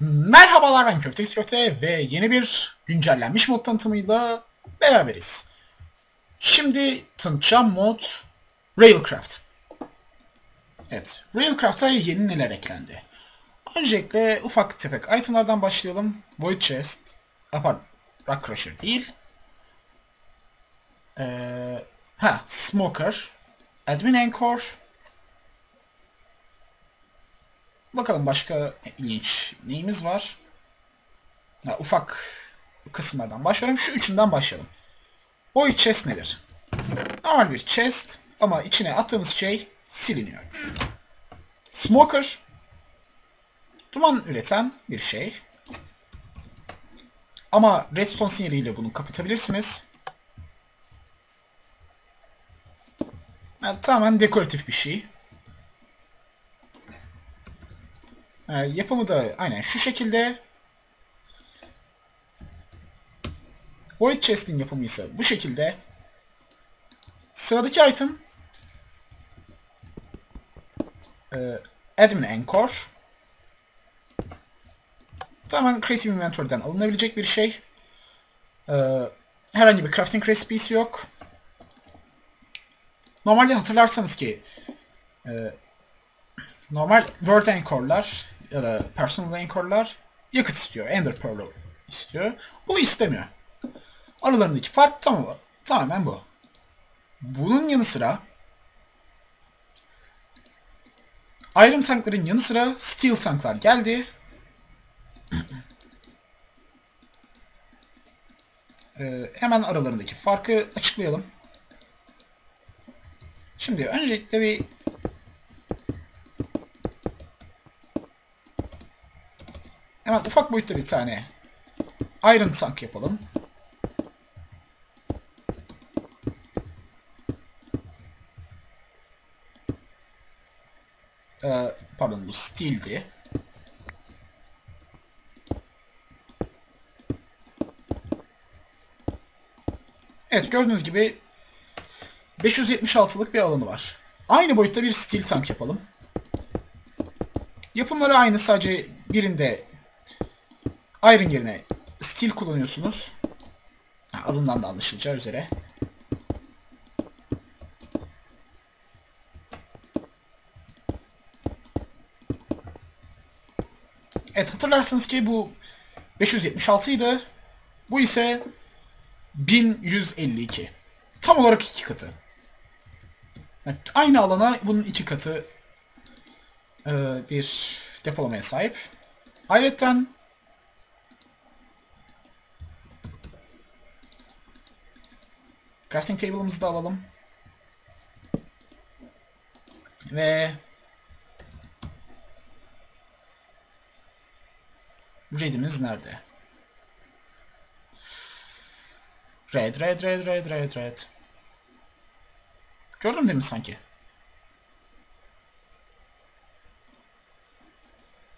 Merhabalar ben Köftex Köfte ve yeni bir güncellenmiş mod tanıtımıyla beraberiz. Şimdi tanıtacağım mod Railcraft. Evet, Railcraft'a yeni neler eklendi? Öncelikle ufak tefek itemlardan başlayalım. Void Chest, apart Rock Crusher değil. Ee, ha, Smoker, Admin Anchor, Bakalım başka ilginç neyimiz var? Ya, ufak kısımlardan başlayalım. Şu üçünden başlayalım. O chest nedir? Normal bir chest ama içine attığımız şey siliniyor. Smoker duman üreten bir şey. Ama redstone sinyaliyle bunu kapatabilirsiniz. Yani tamamen dekoratif bir şey. E, yapımı da aynen şu şekilde. Void Chest'in yapımı ise bu şekilde. Sıradaki item e, Admin Anchor. Tamamen Creative Inventory'den alınabilecek bir şey. E, herhangi bir crafting recipesi yok. Normalde hatırlarsanız ki e, normal Word Anchor'lar ya da personal anchor'lar yakıt istiyor. Ender Pearl istiyor. Bu istemiyor. Aralarındaki fark tamam, tamamen bu. Bunun yanı sıra Iron tankların yanı sıra Steel tanklar geldi. ee, hemen aralarındaki farkı açıklayalım. Şimdi öncelikle bir Hemen ufak boyutta bir tane Iron Tank yapalım. Ee, pardon bu Steel'di. Evet gördüğünüz gibi 576'lık bir alanı var. Aynı boyutta bir steel tank yapalım. Yapımları aynı sadece birinde Iron yerine steel kullanıyorsunuz. adından da anlaşılacağı üzere. Evet hatırlarsınız ki bu 576 idi. Bu ise 1152. Tam olarak iki katı. Yani aynı alana bunun iki katı e, bir depolamaya sahip. Ayrıca Crafting table'ımızı da alalım. Ve Red'imiz nerede? Red, red, red, red, red, red. Gördün değil mi sanki?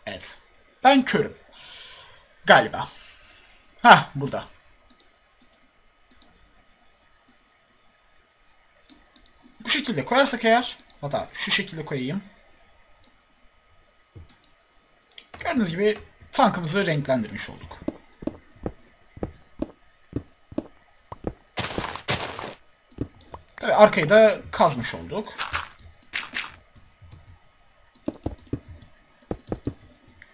Evet. Ben körüm. Galiba. Ha burada. Bu şekilde koyarsak eğer hatta şu şekilde koyayım. Gördüğünüz gibi tankımızı renklendirmiş olduk. Tabi arkayı da kazmış olduk.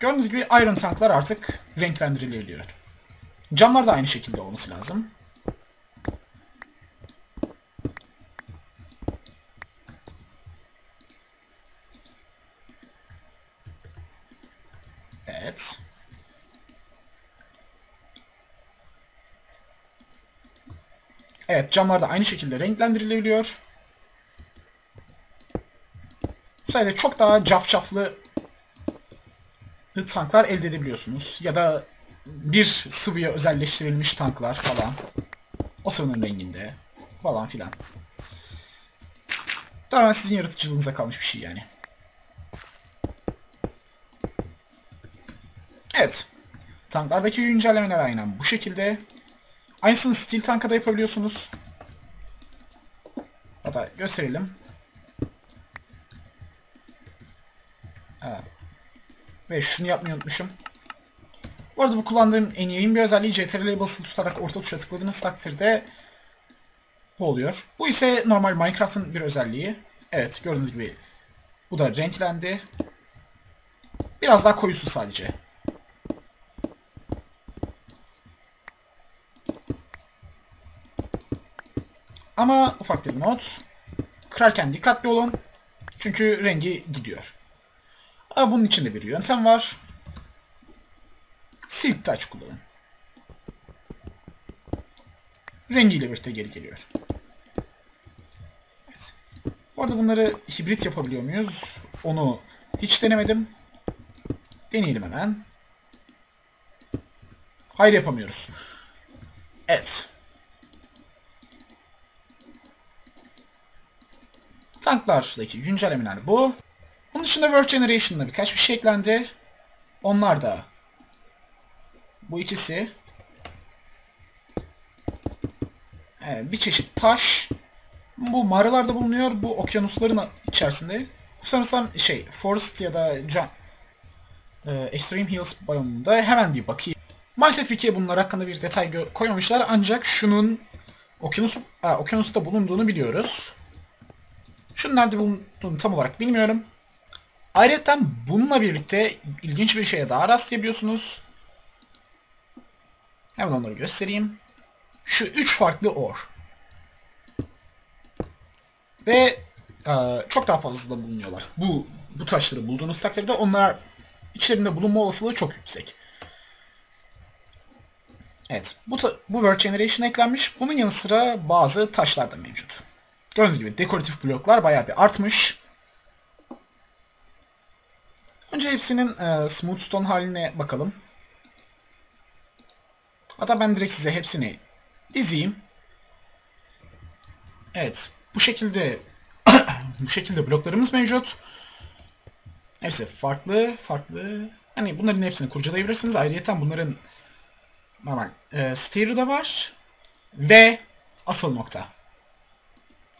Gördüğünüz gibi Iron tanklar artık renklendiriliyor. Camlar da aynı şekilde olması lazım. Evet. Evet camlar da aynı şekilde renklendirilebiliyor. Bu sayede çok daha cafcaflı tanklar elde edebiliyorsunuz. Ya da bir sıvıya özelleştirilmiş tanklar falan. O sıvının renginde falan filan. Tamamen sizin yaratıcılığınıza kalmış bir şey yani. Evet. Tanklardaki güncellemeler aynen bu şekilde. Aynısını Steel Tank'a da yapabiliyorsunuz. Hatta gösterelim. Evet. Ve şunu yapmayı unutmuşum. Bu arada bu kullandığım en iyi bir özelliği CTRL'ye basılı tutarak orta tuşa tıkladığınız takdirde bu oluyor. Bu ise normal Minecraft'ın bir özelliği. Evet gördüğünüz gibi bu da renklendi. Biraz daha koyusu sadece. Ama ufak bir not. Kırarken dikkatli olun. Çünkü rengi gidiyor. Ama bunun için de bir yöntem var. Silk Touch kullanın. Rengiyle birlikte geri geliyor. Evet. Bu arada bunları hibrit yapabiliyor muyuz? Onu hiç denemedim. Deneyelim hemen. Hayır yapamıyoruz. Evet. Tanklardaki güncellemeler bu. Bunun dışında World Generation'da birkaç bir şey eklendi. Onlar da bu ikisi ee, bir çeşit taş. Bu mağaralarda bulunuyor. Bu okyanusların içerisinde. Sanırsam şey Forest ya da Can, e, Extreme Hills biyomunda hemen bir bakayım. Maalesef Wiki'ye bunlar hakkında bir detay koymamışlar ancak şunun okyanus, a, okyanusta bulunduğunu biliyoruz. Şunun nerede bulunduğunu tam olarak bilmiyorum. Ayrıca bununla birlikte ilginç bir şeye daha rastlayabiliyorsunuz. Hemen onları göstereyim. Şu üç farklı or. Ve e, çok daha fazla da bulunuyorlar. Bu bu taşları bulduğunuz takdirde onlar içlerinde bulunma olasılığı çok yüksek. Evet, bu, bu World Generation eklenmiş. Bunun yanı sıra bazı taşlar da mevcut. Gördüğünüz gibi dekoratif bloklar bayağı bir artmış. Önce hepsinin e, smooth stone haline bakalım. Hatta ben direkt size hepsini dizeyim. Evet, bu şekilde bu şekilde bloklarımız mevcut. Hepsi farklı, farklı. Hani bunların hepsini kurcalayabilirsiniz. Ayrıca bunların normal e, stair'ı da var. Ve asıl nokta.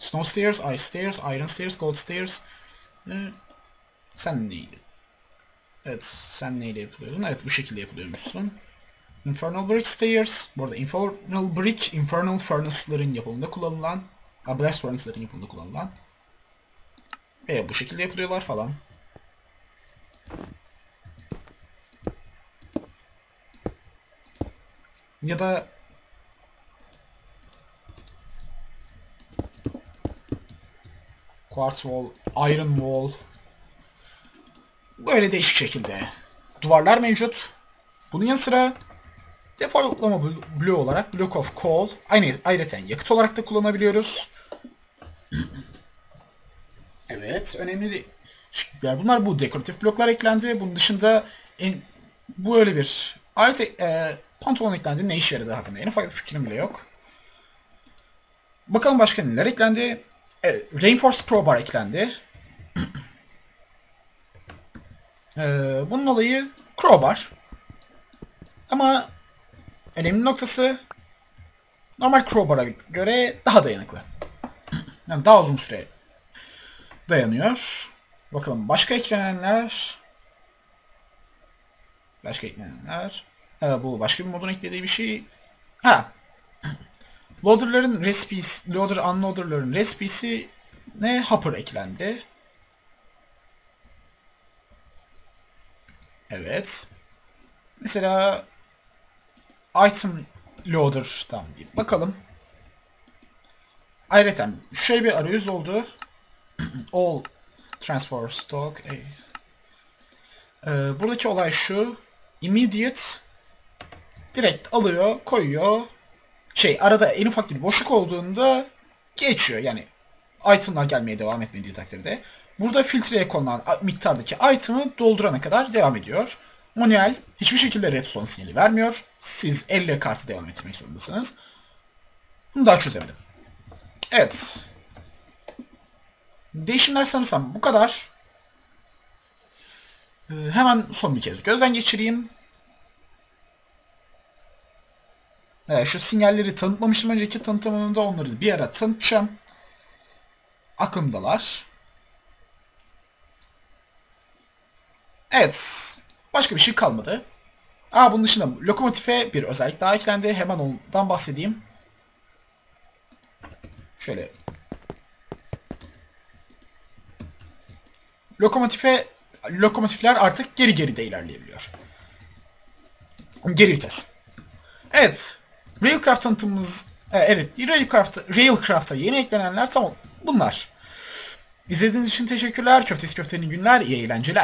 Snow Stairs, Ice Stairs, Iron Stairs, Gold Stairs. Ee, sen neydi? Evet, sen neyle yapılıyordun? Evet, bu şekilde yapılıyormuşsun. Infernal Brick Stairs. Bu arada Infernal Brick, Infernal Furnace'ların yapımında kullanılan, Blast Furnace'ların yapımında kullanılan. Ve bu şekilde yapılıyorlar falan. Ya da Quartz wall, iron wall. Böyle değişik şekilde duvarlar mevcut. Bunun yanı sıra depolama bloğu olarak block of coal, aynı ayrıca yakıt olarak da kullanabiliyoruz. evet, önemli değil. Bunlar bu dekoratif bloklar eklendi. Bunun dışında en, bu öyle bir ayrıca e, pantolon eklendi. Ne işe yaradığı hakkında bir fikrim bile yok. Bakalım başka neler eklendi. Evet, Reinforced Crowbar eklendi. ee, bunun olayı Crowbar. Ama önemli noktası normal Crowbar'a göre daha dayanıklı. Yani daha uzun süre dayanıyor. Bakalım başka eklenenler. Başka eklenenler. Ee, bu başka bir modun eklediği bir şey. Ha, Loader'ların recipes, loader unloader'ların recipesi ne hopper eklendi. Evet. Mesela item loader'dan bir bakalım. Ayrıca şöyle bir arayüz oldu. All transfer stock. Ee, buradaki olay şu. Immediate direkt alıyor, koyuyor, şey arada en ufak bir boşluk olduğunda geçiyor. Yani itemlar gelmeye devam etmediği takdirde. Burada filtreye konulan miktardaki item'ı doldurana kadar devam ediyor. Manuel hiçbir şekilde redstone sinyali vermiyor. Siz elle kartı devam etmek zorundasınız. Bunu daha çözemedim. Evet. Değişimler sanırsam bu kadar. Ee, hemen son bir kez gözden geçireyim. Ee, şu sinyalleri tanıtmamıştım önceki tanıtımında onları bir ara tanıtacağım. Aklımdalar. Evet. Başka bir şey kalmadı. Aa bunun dışında lokomotife bir özellik daha eklendi. Hemen ondan bahsedeyim. Şöyle. Lokomotife lokomotifler artık geri geri de ilerleyebiliyor. Geri vites. Evet. Railcraft tanıtımımız e, evet, Railcraft, Railcraft'a yeni eklenenler tamam bunlar. İzlediğiniz için teşekkürler. Köftesi köftenin günler, iyi eğlenceler.